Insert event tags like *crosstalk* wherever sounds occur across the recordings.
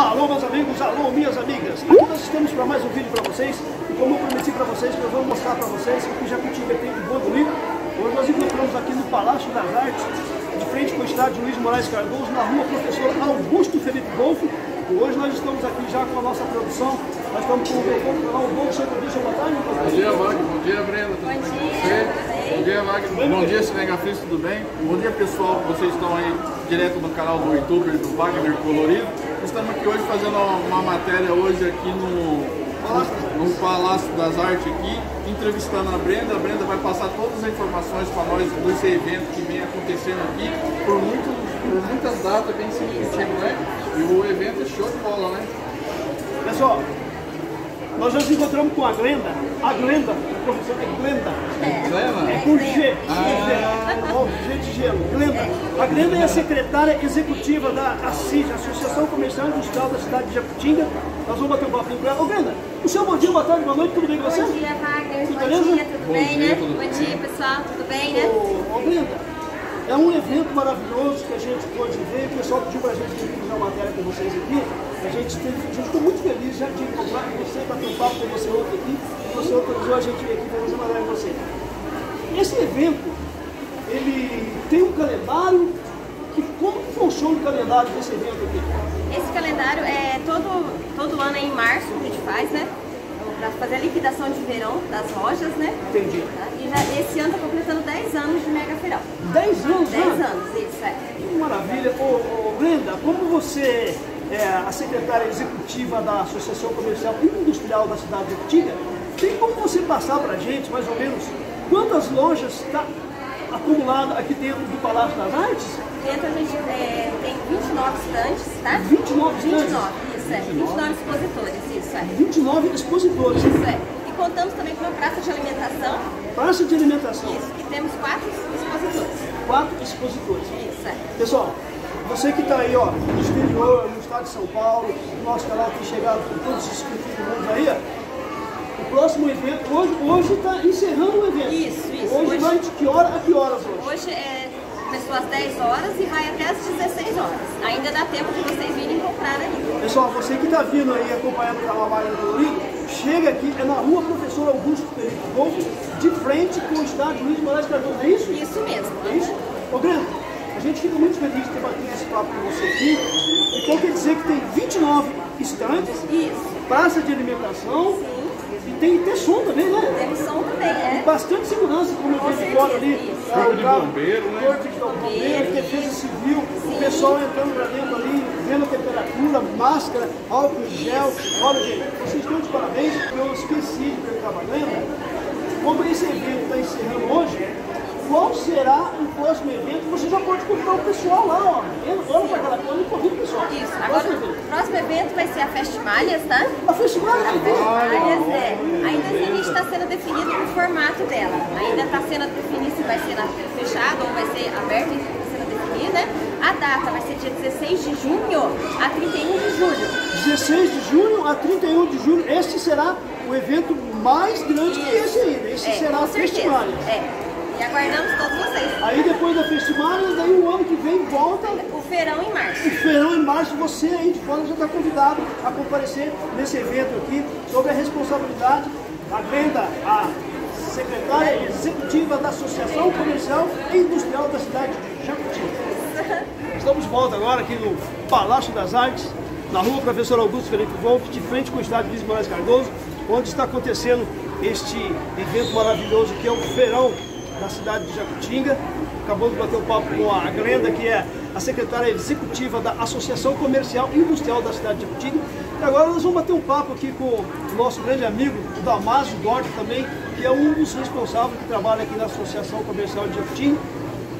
Alô meus amigos, alô minhas amigas, aqui nós estamos para mais um vídeo para vocês e como eu prometi para vocês, nós vamos mostrar para vocês o que Jacutinga tem de bom bonito. Hoje nós encontramos aqui no Palácio das Artes, de frente com o estádio Luiz Moraes Cardoso, na rua Professor Augusto Felipe Golfo. E hoje nós estamos aqui já com a nossa produção, nós estamos com o do canal Bom Dia, Bom Dia, boa tarde. Bom dia, Wagner, bom dia, Brenda, tudo bom bem dia, você? Bom dia, Wagner, bom dia, Cinega Fris, tudo bem? Bom dia, pessoal, vocês estão aí direto no canal do youtuber do Wagner Colorido. Estamos aqui hoje fazendo uma matéria hoje aqui no, no Palácio das Artes aqui, entrevistando a Brenda. A Brenda vai passar todas as informações para nós desse evento que vem acontecendo aqui por, muito, por muitas datas bem significativas, né? E o evento é show de bola, né? Pessoal, nós já nos encontramos com a Glenda. A Glenda, a professora é Glenda. Glenda? É com G. Ah. G de gelo. Glenda. A Glenda é a secretária executiva da ACID, Associação Comercial Industrial da cidade de Jacutinga. Nós vamos bater um papo com ela. Ô Glenda, o seu bom dia, boa tarde, boa noite, tudo bem com você? Bom dia, Wagner. Tudo Bom beleza? dia, tudo Bom bem, dia, né? tudo Bom dia, pessoal, tudo bem, né? Ô, ô Glenda, é um evento maravilhoso que a gente pôde ver. O pessoal pediu pra gente vir fazer uma matéria com vocês aqui. A gente ficou muito feliz já de encontrar com você, bater um papo com você ontem aqui. Você autorizou a gente vir aqui para fazer uma matéria com você. Esse evento, ele tem um calendário. Que, como que funciona o calendário desse evento aqui? Esse calendário é todo, todo ano é em março que a gente faz, né? Pra fazer a liquidação de verão das lojas, né? Entendi. Tá? E já, esse ano tá completando 10 anos de Mega Feirão. 10 anos, 10 né? anos, isso, é. Que maravilha. Ô, ô, Brenda, como você é a secretária executiva da Associação Comercial e Industrial da cidade de Ortiga, tem como você passar para a gente, mais ou menos, quantas lojas está acumulada aqui dentro do Palácio das Artes? Dentro a gente é, tem 29 estantes, tá? 29 estantes? 29, isso é. 29 expositores, isso é. 29 expositores. Isso é. E contamos também com uma praça de alimentação, Praça de alimentação, isso, que temos quatro expositores. quatro expositores. Isso é. Pessoal, você que está aí ó, no exterior, no estado de São Paulo, nosso canal tem chegado com todos os inscritos do mundo aí, ó. o próximo evento, hoje está encerrando o evento. Isso, isso. Hoje, Hoje- vai de que hora a que horas hoje? Hoje é, começou às 10 horas e vai até às 16 horas. Ainda dá tempo de vocês virem comprar ali. Pessoal, você que está vindo aí acompanhando o canal Mário Colorido, chega aqui, é na rua Professor Augusto Felipe Golfo, de frente com o estádio Luiz Moraes Cardoso, é isso? Isso mesmo. É isso? Ô Grande, a gente fica muito feliz de ter batido esse papo com você aqui. Então quer dizer que tem 29 estantes, Isso. praça de alimentação e tem até som também, né? Temos som também, é. Bastante segurança, como eu vi de fora ali. Corpo o de bombeiro, né? Corpo de bombeiro, defesa civil, o pessoal entrando pra dentro ali, vendo a temperatura, máscara, álcool em gel. Olha, gente, vocês estão de parabéns, eu esqueci de perguntar pra Glenda, como esse evento está encerrando hoje, qual será o próximo evento? Convidar o pessoal lá, ó. Olha pra aquela câmera e convida o pessoal. Isso. Agora, o próximo evento vai ser a Festimalhas, tá? A festival, A? Festimalhas, é. Ainda a gente está sendo definido o formato dela. Ainda está sendo definido se vai ser na fechada ou vai ser aberta, isso está sendo definido, né? A data vai ser dia 16 de junho a 31 de julho. 16 de junho a 31 de julho, este será o evento mais grande que esse ainda. Esse É, será a. Festivalha. É. E aguardamos todos vocês. Aí depois da Festivalha, daí o ano que vem volta O feirão em março. o feirão em março. Você aí de fora já está convidado a comparecer nesse evento aqui, sob a responsabilidade da Glenda, a secretária executiva da Associação Comercial e Industrial da cidade de Jacutinga. *laughs* Estamos de volta agora aqui no Palácio das Artes, na rua Professor Augusto Felipe Wolff, de frente com o estádio Luiz Moraes Cardoso, onde está acontecendo este evento maravilhoso que é o Feirão da cidade de Jacutinga. Acabamos de bater um papo com a Glenda, que é a secretária executiva da Associação Comercial e Industrial da cidade de Jacutinga. E agora nós vamos bater um papo aqui com o nosso grande amigo, o Damásio Dorte também, que é um dos responsáveis que trabalha aqui na Associação Comercial de Jacutinga.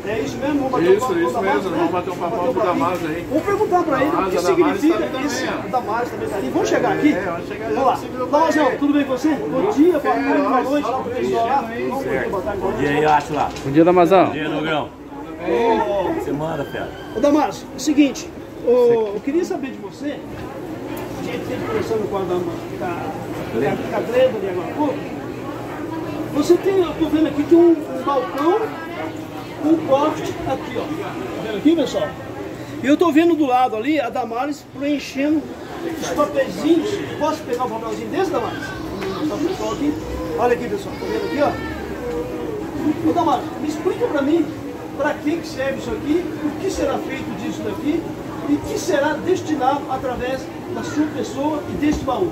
É isso mesmo? Vamos bater um Isso, papo com o isso mesmo, né? vamos bater um papo com o. Damásio aí. Vamos perguntar para ele o que Damares significa tá também, ó. O Damares também está ali. Vamos chegar aqui? É, vamos chegar, Vamos lá. ver. tudo bem com você? Bom dia, boa tarde, boa noite. pessoal lá. preenchendo Bom dia, aí, Atila. Bom dia, Damazão. Bom dia, Nogrão. Você manda, fera. Ô Damásio, é o seguinte, eu queria saber de você, a gente esteve conversando com a dama, com a, com a Glenda ali agora há pouco, você tem, eu estou vendo aqui, tem um, um balcão um pote aqui, ó. Vendo aqui, pessoal? E eu estou vendo do lado ali a Damares preenchendo os papeizinhos. Posso pegar um papelzinho desse, Damares? Só. Olha aqui, pessoal. Tá vendo aqui, ó? Ô, Damares, me explica pra mim para que serve isso aqui, o que será feito disso daqui e que será destinado através da sua pessoa e deste baú.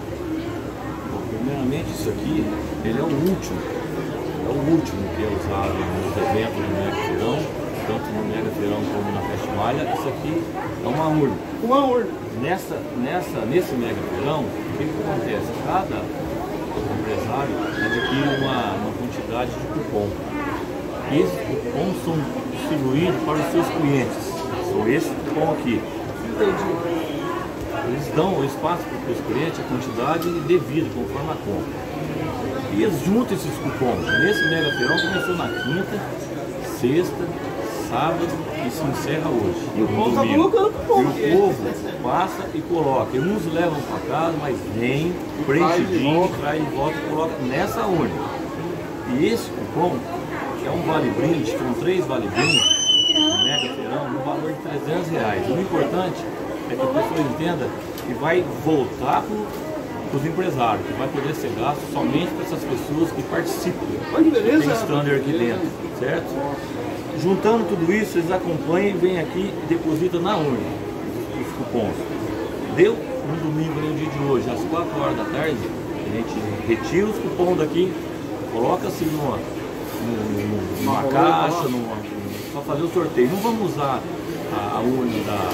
Bom, primeiramente, isso aqui, ele é o último. O último que é usado nos eventos do Mega Feirão, tanto no Mega Feirão como na Festivalha. Isso aqui é uma urna. Uma urna. Nessa, nessa, nesse Mega Feirão, o que, que acontece? Cada empresário adquire uma, uma quantidade de cupom. Esses cupons são distribuídos para os seus clientes. São esse cupom aqui. Entendi. Eles dão o espaço para os clientes, a quantidade devida, conforme a compra. E eles juntam esses cupons. Nesse Mega Feirão começou na quinta, sexta, sábado e se encerra hoje. E o povo tá domingo. colocando cupom. E o povo passa e coloca. E uns levam para casa, mas vem, preenchidinho, traz de volta e coloca nessa urna. E esse cupom é um vale brinde, são três vale brinde no Mega Feirão, no valor de 300 reais. O importante é que a pessoa entenda que vai voltar para os empresários, que vai poder ser gasto somente para essas pessoas que participam. Olha beleza. Tem standard aqui dentro, certo? Juntando tudo isso, eles acompanham e vêm aqui e depositam na urna os, cupons. Deu no domingo, no dia de hoje, às 4 horas da tarde, a gente retira os cupons daqui, coloca-se numa, numa, numa caixa, para fazer o sorteio. Não vamos usar a, a urna da,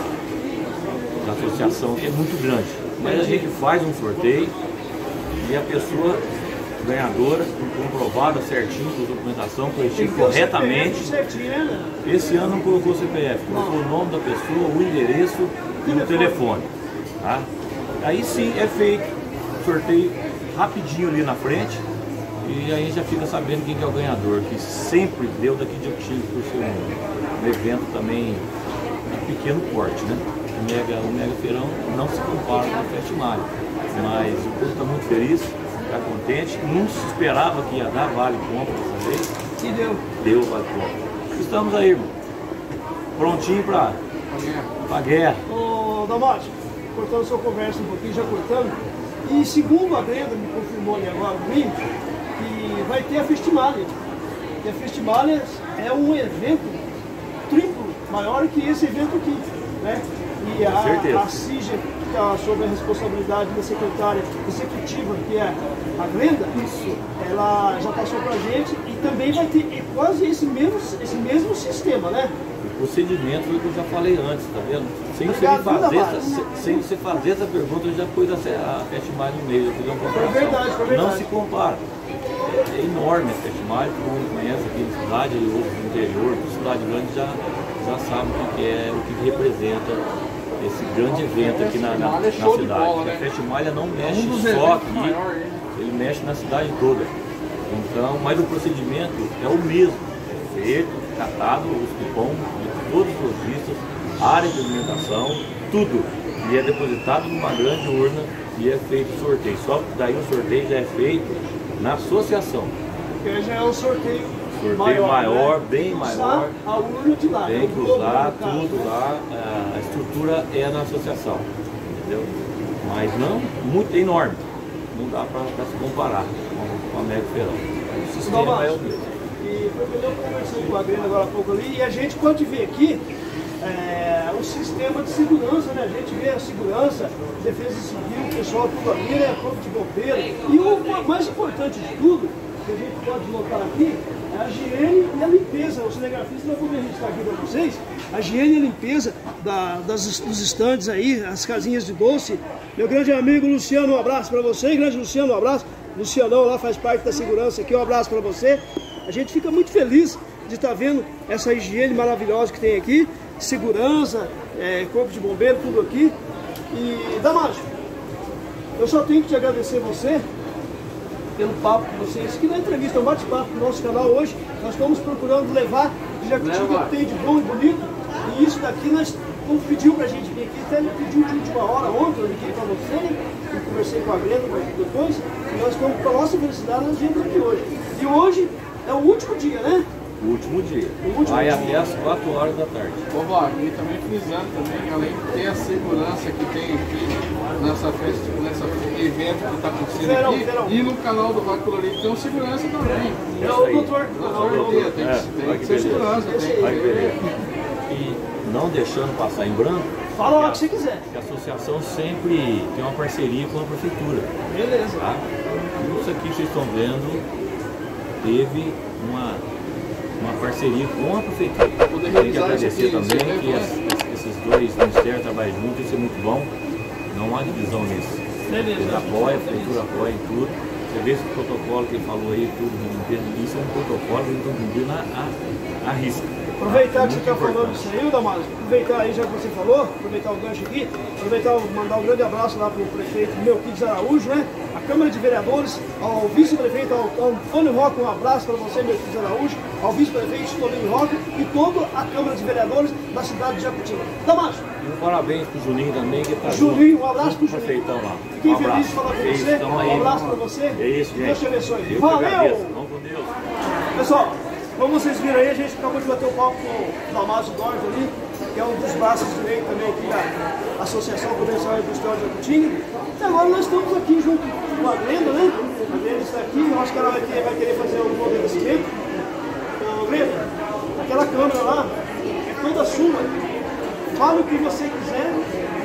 da associação, que é muito grande, mas a gente faz um sorteio e a pessoa ganhadora, comprovada certinho, com documentação, Tem preenchida o corretamente. Né? Esse ano não colocou CPF, colocou o nome da pessoa, o endereço e o telefone. Tá? Aí sim é feito sorteio rapidinho ali na frente e aí já fica sabendo quem que é o ganhador, que sempre deu daqui de Oxinho por ser um, um evento também de pequeno porte, né? Mega, o Mega Feirão não se compara com a Festival, mas o povo está muito feliz, está contente, não se esperava que ia dar vale compra dessa vez, E deu. deu vale compra. Estamos aí, irmão. Prontinho para a guerra. Ô, Damate, cortando sua conversa um pouquinho, já cortando. E segundo a Brenda me confirmou ali agora domingo, que vai ter a Festimalia. E a Festimalia é um evento triplo maior que esse evento aqui, né? E a, a CIGA, que está sob a responsabilidade da secretária executiva, que é a Glenda, isso. ela já passou para a gente e também vai ter quase esse mesmo, esse mesmo sistema, né? O procedimento foi o que eu já falei antes, tá vendo? Sem você, Obrigado, fazer essa, se- sem você fazer essa pergunta, eu já pus a, a no meio, eu fiz uma comparação. verdade, foi verdade. Não se compara. É, é enorme a Festival, todo mundo conhece aqui na cidade, outros no interior, toda cidade grande já, já sabe o que é, o que representa esse grande evento aqui na, na, na é cidade. bola, né? A Festival não mexe só aqui, ele mexe na cidade toda. Então, mas o procedimento é o mesmo. É feito, catado os cupons de todos os lojistas, área de alimentação, tudo. E é depositado numa grande urna e é feito o sorteio. Só que daí o sorteio já é feito na associação. Porque já é um sorteio, Sorteio maior, né? bem Usar maior. a urna de lá. Tem que usar tudo né? lá, a estrutura é na associação, entendeu? Mas não, muito enorme. Não dá para se comparar com, a Mega Feirão. O sistema é o mesmo. E quando eu conversei com a Grena agora há pouco ali, e a gente pode ver aqui é, o sistema de segurança, né? A gente vê a segurança, defesa civil, o pessoal tudo ali, né? Corpo de bombeiro. E o mais importante de tudo, que a gente pode notar aqui, é a higiene e a limpeza. O cinegrafista vai poder registrar aqui para vocês a higiene e limpeza da- das, dos estandes aí, as casinhas de doce. Meu grande amigo Luciano, um abraço para você. Grande Luciano, um abraço. Lucianão lá faz parte da segurança aqui, um abraço para você. A gente fica muito feliz de estar vendo essa higiene maravilhosa que tem aqui, segurança, é, corpo de bombeiro, tudo aqui. E Damásio, eu só tenho que te agradecer você pelo papo com vocês. Aqui na entrevista, um bate-papo no nosso canal hoje, nós estamos procurando levar o que tem de bom e bonito. E isso daqui nós não pediu pra gente vir aqui, até ele pediu de última hora ontem, eu liguei pra você, eu conversei com a Brenda depois, e nós estamos com a nossa felicidade, nós viemos aqui hoje. E hoje é o último dia, né? O último dia. O último Vai dia. até as 4 horas da tarde. Ô, Wagner, e também frisando também, além de ter a segurança que tem aqui nessa festa, nessa evento que está acontecendo Verão, aqui, verão. e no canal do Vaca Colorido tem um segurança também. É o doutor. Doutor Pereira, tem, É, que- tem vai que que ser beleza. segurança, tem que Vai ter. querer. E não deixando passar em branco, Fala a hora que você quiser. que a associação sempre tem uma parceria com a prefeitura. Beleza. Tá? Isso aqui que vocês estão vendo teve uma, uma parceria com a prefeitura. Tem que agradecer também vê, que né? as- esses dois ministérios trabalham juntos, isso é muito bom. Não há divisão nisso. Eles Beleza. apoiam, a prefeitura apoia em tudo. Você vê esse protocolo que ele falou aí, tudo limpeza, isso é um protocolo que eles estão cumprindo a, a, a risca. Aproveitar que você está falando isso aí, Damaso, aproveitar aí, já que você falou, aproveitar o gancho aqui, aproveitar mandar um grande abraço lá para o prefeito Melquides Araújo, né? A Câmara de Vereadores, ao vice-prefeito Antônio Roca, um abraço para você, Melquides Araújo, ao vice-prefeito Tolinho Roca e toda a Câmara de Vereadores da cidade de Jacutinga. Damaso, E um parabéns pro Juninho também, que tá Juninho, um abraço pro Juninho. prefeitão lá. Fiquei um feliz de falar com É isso, você. tamo Um abraço pra você. É isso, gente. Deus te abençoe. Eu Valeu! Vamos com Deus. Pessoal, como vocês viram aí, a gente acabou de bater o papo com o Damaso Dorf ali, que é um dos braços direitos também aqui da Associação Comercial e Industrial de Jacutinga. E agora nós estamos aqui junto com a Glenda, né? A Glenda está aqui, eu acho que ela vai, ter, vai querer fazer um agradecimento. Então, Glenda, aquela câmera lá é toda sua. Fale o que você quiser,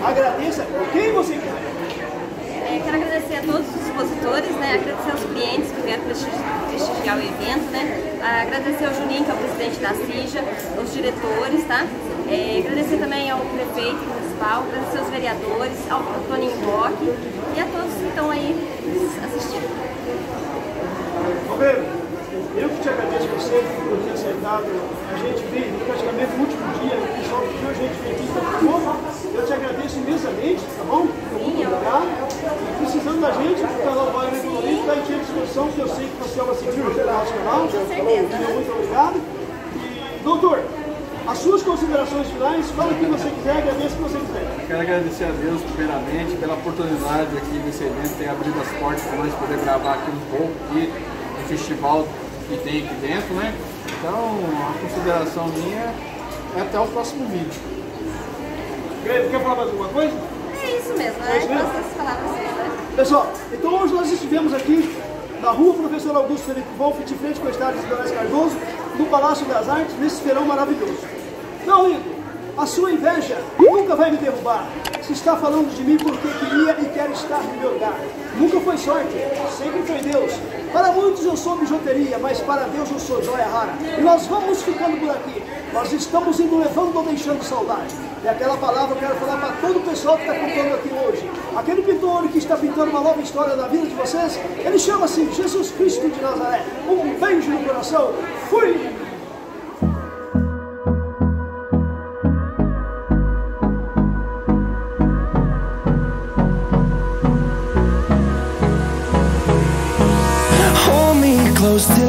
agradeça quem você quiser. É, quero agradecer a todos os expositores, né? agradecer aos clientes que vieram prestigi- prestigiar o evento, né? Ah, agradecer ao Juninho, que é o presidente da CIJA, os diretores, tá? É, agradecer também ao prefeito municipal, agradecer aos vereadores, ao Toninho Roque e a todos que estão aí assistindo. Romero, eu que te agradeço você por ter aceitado. A gente veio praticamente no último dia, o pessoal pediu a gente vir aqui para novo. Eu te agradeço imensamente, tá bom? Muito obrigado. E Precisando da gente, o canal Wagner Colorido está à disposição, que eu sei que você é uma do nosso canal. Com certeza. Muito obrigado. E, doutor, as suas considerações finais, fala o que você quiser, agradeça o que você quiser. Quero agradecer a Deus, primeiramente, pela oportunidade aqui desse evento, ter abrido as portas para nós poder gravar aqui um pouco aqui do festival que tem aqui dentro, né? Então, a consideração minha é até o próximo vídeo. Grego, quer falar mais alguma coisa? É isso mesmo, É né? isso mesmo? Palavras suas, né? Pessoal, então hoje nós estivemos aqui na rua Professor Augusto Felipe Wolff, de frente com o estádio de Cardoso, no Palácio das Artes, nesse verão maravilhoso. Meu amigo, a sua inveja nunca vai me derrubar. Se está falando de mim porque queria e quer estar no meu lugar. Nunca foi sorte, sempre foi Deus. Para muitos eu sou bijuteria, mas para Deus eu sou joia rara. E nós vamos ficando por aqui. Nós estamos indo levando ou deixando saudade. E aquela palavra eu quero falar para todo o pessoal que está pintando aqui hoje. Aquele pintor que está pintando uma nova história da vida de vocês, ele chama-se Jesus Cristo de Nazaré. Um beijo no coração. Fui!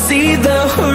see the